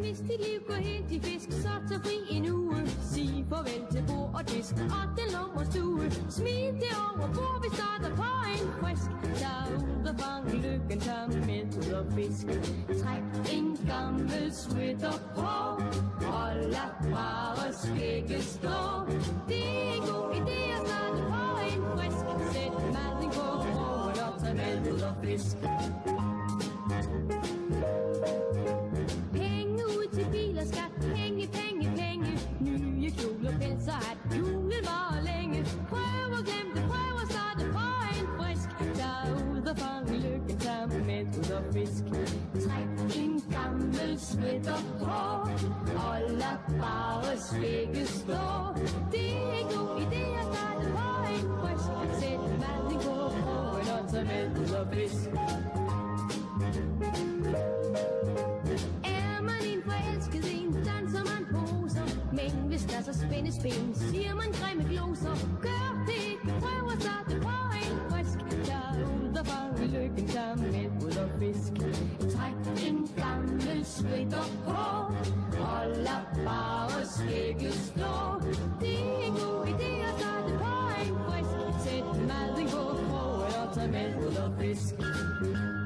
Hvis dit liv går helt i fisk, så tag fri en uge. Sig farvel til bord og disk og den lummer stue. Smid det over bord, vi starter på en frisk. Tag ud og fang lykken, tag med ud og fisk. Træk en gammel sweater på, og lad bare skægge stå. Det tag og fisk. Penge ud til bil og skat, penge, penge, penge. Nye kjoler, pels og hat, julen var længe. Prøv at glemme det, prøv at starte på en frisk. Derude ud og fang lykken, sammen med ud og fisk. Træk en gammel sweater på, og lad bare skægge stå. Det er en god idé at broen og tag og fisk. Er man en forelsket en, danser man poser Men hvis der så spændes ben, siger man grimme gloser Gør det ikke, prøver så det på en frisk Tag ude og fang lykken, tag med ud og fisk Træk en gammel sweater på Og lad bare skægget stå Det er en god idé, Alta Medo of Frisco.